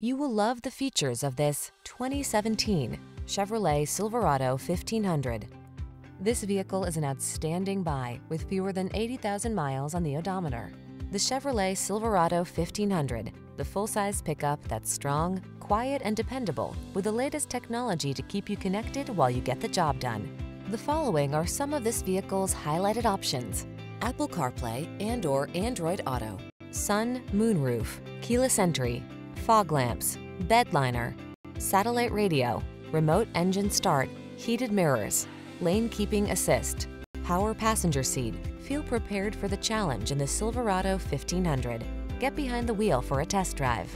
You will love the features of this 2017 Chevrolet Silverado 1500. This vehicle is an outstanding buy with fewer than 80,000 miles on the odometer. The Chevrolet Silverado 1500, the full-size pickup that's strong, quiet, and dependable with the latest technology to keep you connected while you get the job done. The following are some of this vehicle's highlighted options. Apple CarPlay and or Android Auto, sun, moonroof, keyless entry, fog lamps, bed liner, satellite radio, remote engine start, heated mirrors, lane keeping assist, power passenger seat. Feel prepared for the challenge in the Silverado 1500. Get behind the wheel for a test drive.